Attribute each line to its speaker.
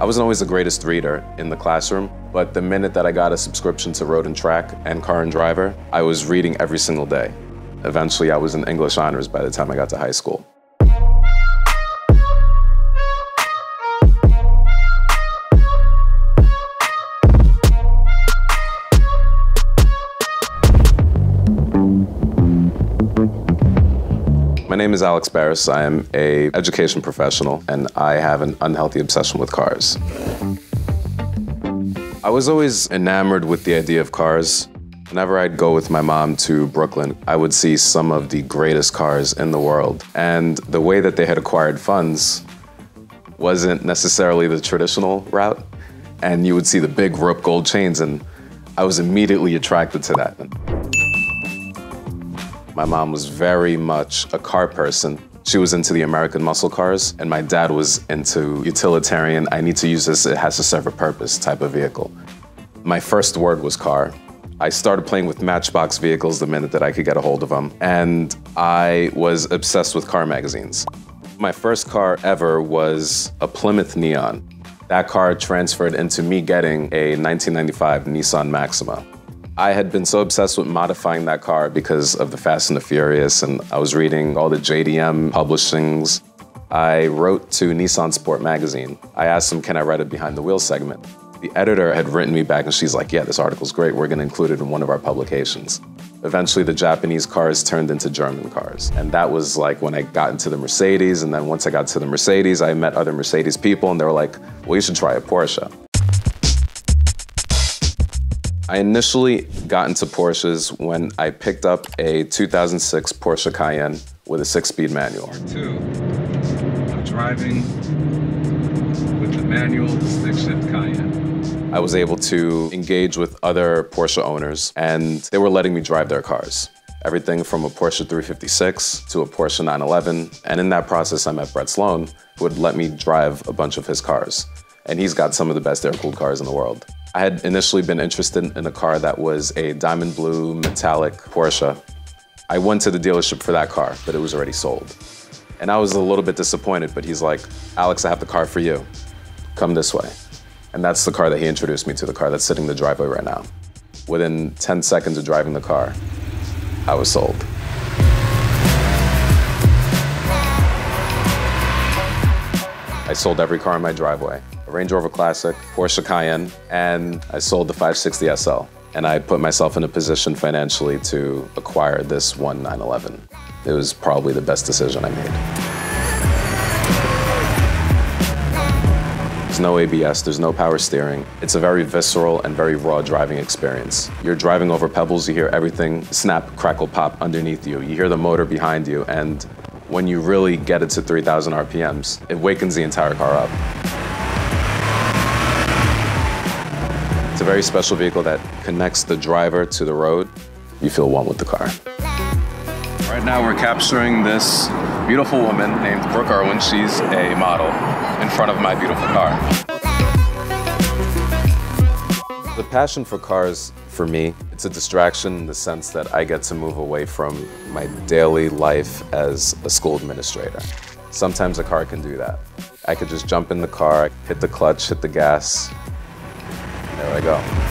Speaker 1: I wasn't always the greatest reader in the classroom, but the minute that I got a subscription to Road and Track and Car and Driver, I was reading every single day. Eventually, I was in English honors by the time I got to high school. Name is Alex Beras. I am a education professional and I have an unhealthy obsession with cars. I was always enamored with the idea of cars. Whenever I'd go with my mom to Brooklyn, I would see some of the greatest cars in the world. And the way that they had acquired funds wasn't necessarily the traditional route. And you would see the big rope gold chains and I was immediately attracted to that. My mom was very much a car person. She was into the American muscle cars, and my dad was into utilitarian, I need to use this, it has to serve a purpose type of vehicle. My first word was car. I started playing with Matchbox vehicles the minute that I could get a hold of them, and I was obsessed with car magazines. My first car ever was a Plymouth Neon. That car transferred into me getting a 1995 Nissan Maxima. I had been so obsessed with modifying that car because of the Fast and the Furious, and I was reading all the JDM publishings. I wrote to Nissan Sport Magazine. I asked them, can I write a behind the wheel segment? The editor had written me back and she's like, yeah, this article's great. We're gonna include it in one of our publications. Eventually, the Japanese cars turned into German cars. And that was like when I got into the Mercedes. And then once I got to the Mercedes, I met other Mercedes people and they were like, well, you should try a Porsche. I initially got into Porsches when I picked up a 2006 Porsche Cayenne with a six-speed manual.
Speaker 2: Two, I'm driving with the manual stick shift Cayenne.
Speaker 1: I was able to engage with other Porsche owners and they were letting me drive their cars. Everything from a Porsche 356 to a Porsche 911. And in that process, I met Brett Sloan, who would let me drive a bunch of his cars. And he's got some of the best air-cooled cars in the world. I had initially been interested in a car that was a diamond blue metallic Porsche. I went to the dealership for that car, but it was already sold. And I was a little bit disappointed, but he's like, Alex, I have the car for you. Come this way. And that's the car that he introduced me to, the car that's sitting in the driveway right now. Within 10 seconds of driving the car, I was sold. I sold every car in my driveway. Range Rover Classic, Porsche Cayenne, and I sold the 560 SL. And I put myself in a position financially to acquire this one 911. It was probably the best decision I made. There's no ABS, there's no power steering. It's a very visceral and very raw driving experience. You're driving over pebbles, you hear everything snap, crackle, pop underneath you. You hear the motor behind you, and when you really get it to 3,000 RPMs, it wakens the entire car up. It's a very special vehicle that connects the driver to the road. You feel one with the car. Right now we're capturing this beautiful woman named Brooke Irwin. She's a model in front of my beautiful car. The passion for cars, for me, it's a distraction in the sense that I get to move away from my daily life as a school administrator. Sometimes a car can do that. I could just jump in the car, hit the clutch, hit the gas, there I go.